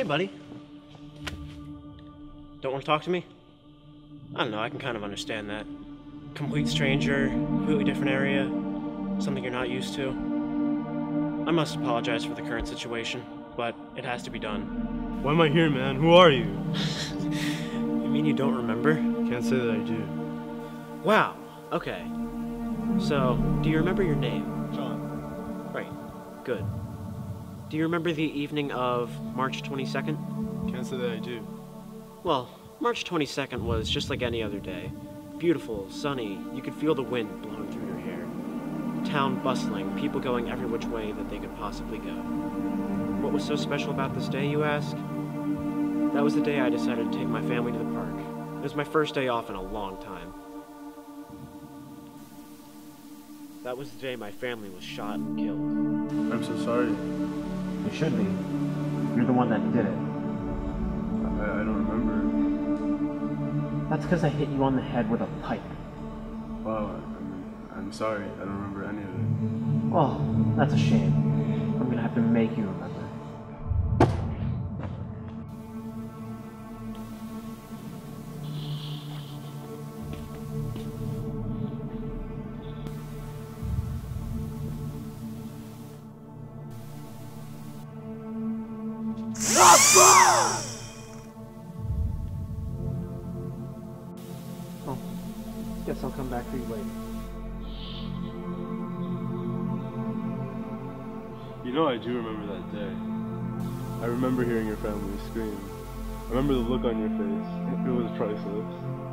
Hey, buddy. Don't want to talk to me? I don't know, I can kind of understand that. Complete stranger, completely different area, something you're not used to. I must apologize for the current situation, but it has to be done. Why am I here, man? Who are you? You mean you don't remember? Can't say that I do. Wow, okay. So, do you remember your name? John. Right, good. Do you remember the evening of March 22nd? Can't say that I do. Well, March 22nd was just like any other day. Beautiful, sunny, you could feel the wind blowing through your hair. Town bustling, people going every which way that they could possibly go. What was so special about this day, you ask? That was the day I decided to take my family to the park. It was my first day off in a long time. That was the day my family was shot and killed. I'm so sorry. You should be. You're the one that did it. I, I don't remember. That's because I hit you on the head with a pipe. Wow, I'm, I'm sorry. I don't remember any of it. Well, that's a shame. I'm gonna have to make you remember. Oh, guess I'll come back for you later. You know, I do remember that day. I remember hearing your family scream. I remember the look on your face. It was priceless.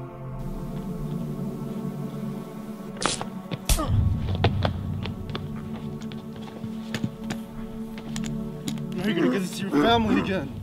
Now you're gonna get to see your family again.